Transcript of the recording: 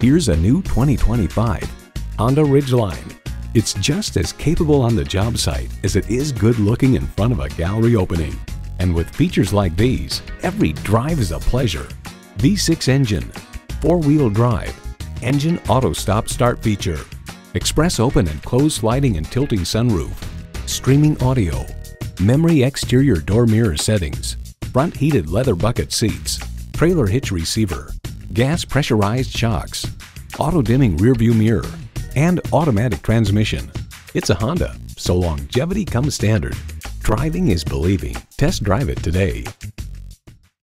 Here's a new 2025 Honda Ridgeline. It's just as capable on the job site as it is good looking in front of a gallery opening. And with features like these, every drive is a pleasure. V6 engine, four-wheel drive, engine auto stop start feature, express open and close sliding and tilting sunroof, streaming audio, memory exterior door mirror settings, front heated leather bucket seats, trailer hitch receiver, gas pressurized shocks, auto dimming rearview mirror, and automatic transmission. It's a Honda, so longevity comes standard. Driving is believing. Test drive it today.